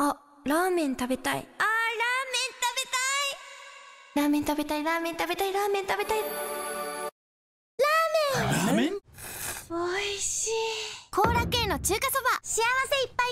あ、ラーメン食べたい。あーラーメン食べたいラーメン食べたい、ラーメン食べたい、ラーメン食べたい。ラーメン美味しい後楽園の中華そば。幸せいっぱい